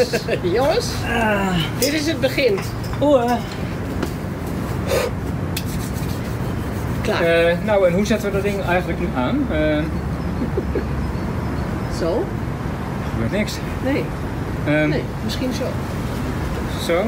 Jongens, dit is het begin. Oeh. Klaar. Eh, nou, en hoe zetten we dat ding eigenlijk nu aan? Eh Zo? gebeurt niks. Nee, Ehm, nee, misschien zo. Zo.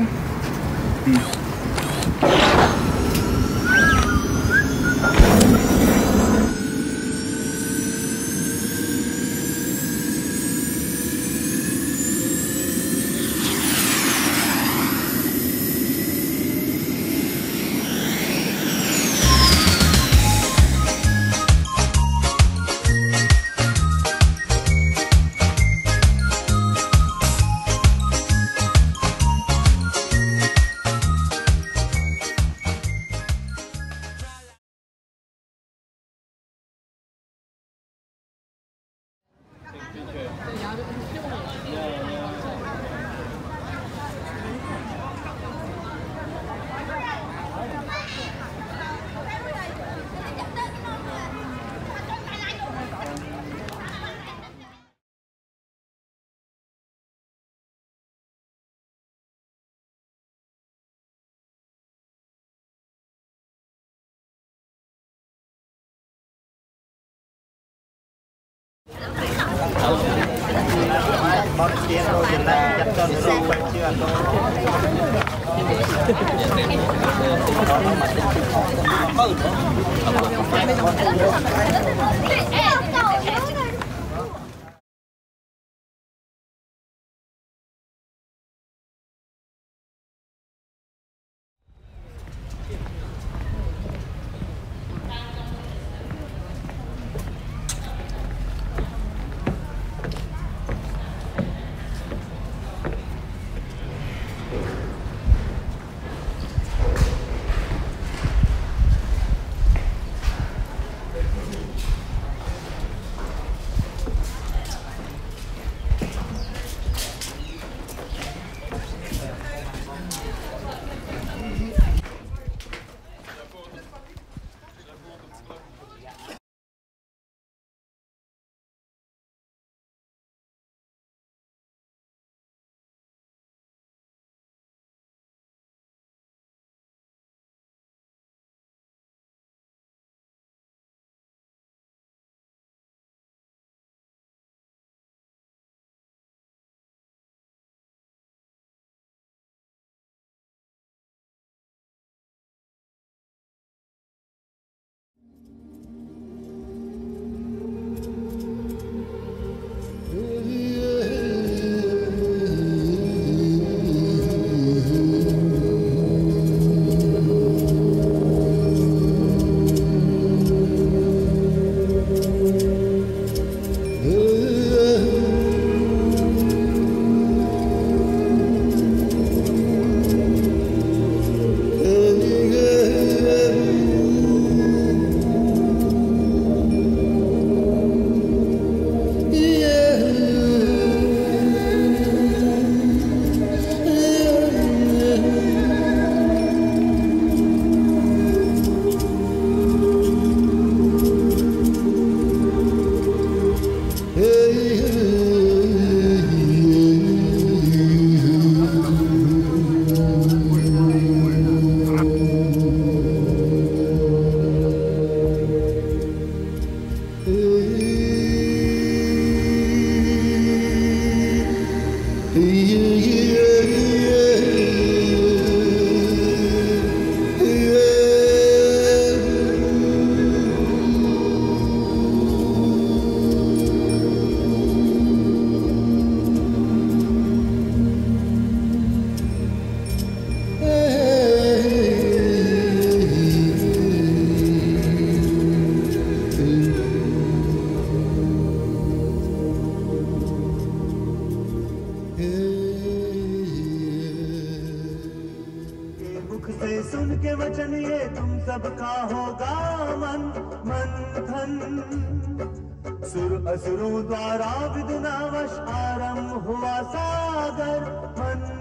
មកជាចូលចំណាយចាត់ចនរូបជឿអត់ទៅបើ ये तुम सबका होगा मन मंथन सुर असुरु द्वारा विदुनावश आरंभ हुआ सागर मंथन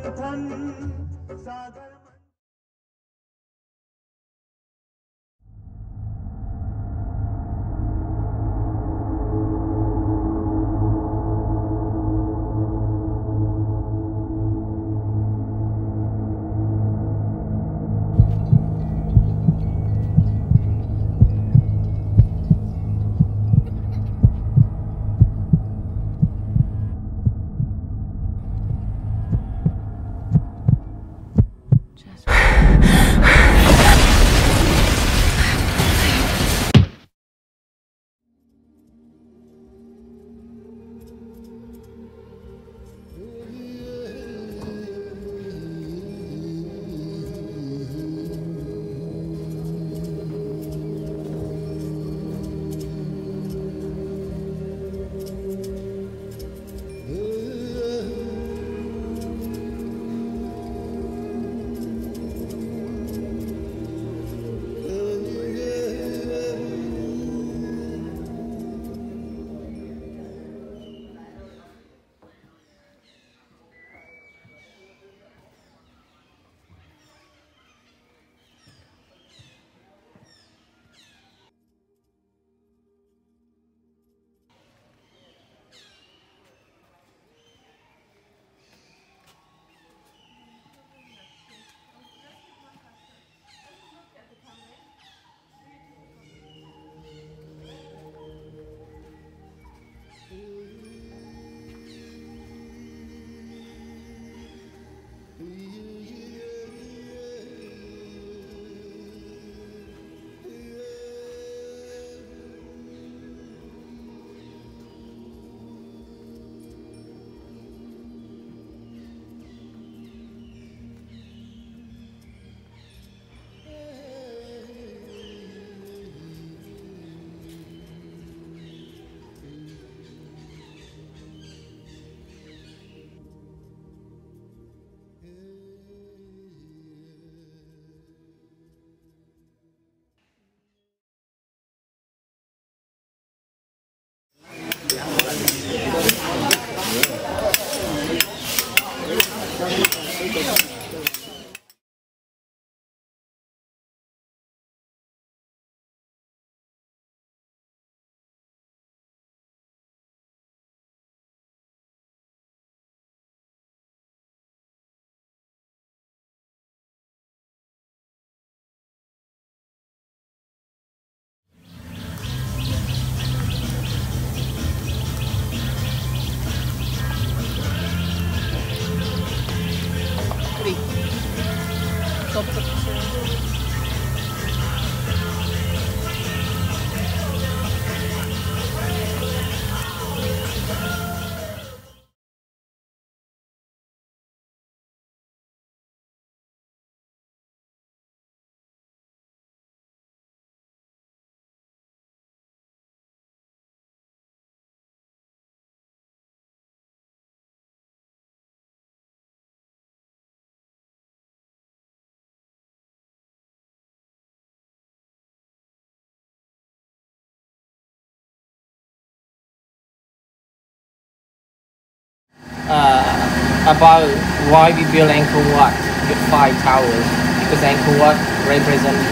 about why we build Angkor Wat with five towers because Angkor Wat represents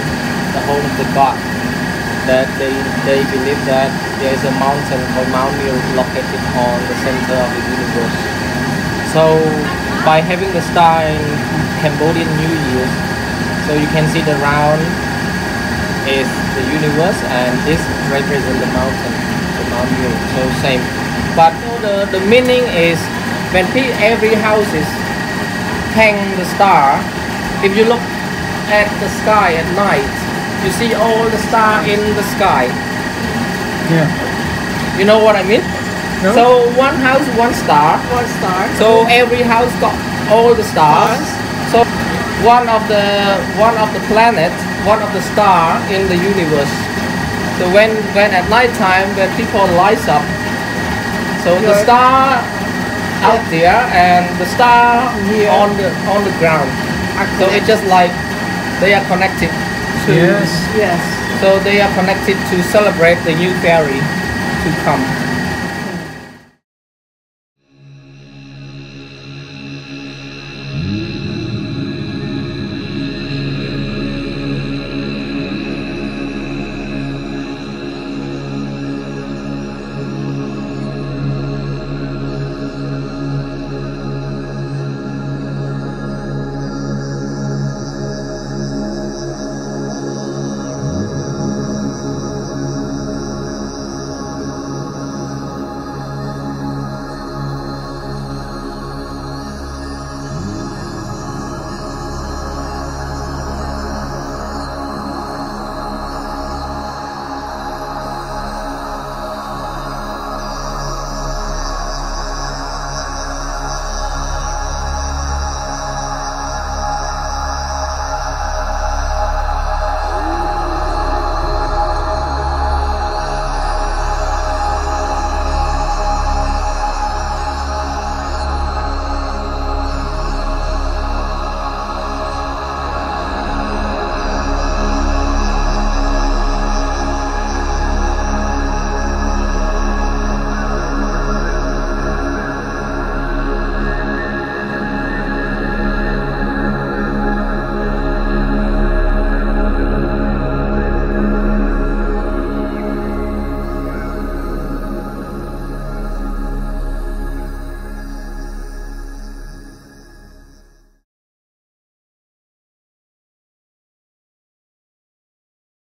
the home of the god. That they, they believe that there is a mountain called Mount Meru located on the center of the universe. So by having the star in Cambodian New Year, so you can see the round is the universe and this represents the mountain, the Mount Meru. So same. But the, the meaning is when pe- every house is hang the star, if you look at the sky at night, you see all the star in the sky. Yeah. You know what I mean? No. So one house, one star. One star. So every house got all the stars. Stars. So one of the one of the planet, one of the star in the universe. So when when at night time when people lights up, so the star out there and the star Here. on the on the ground. So it's just like they are connected to. Yes. Yes. So they are connected to celebrate the new fairy to come.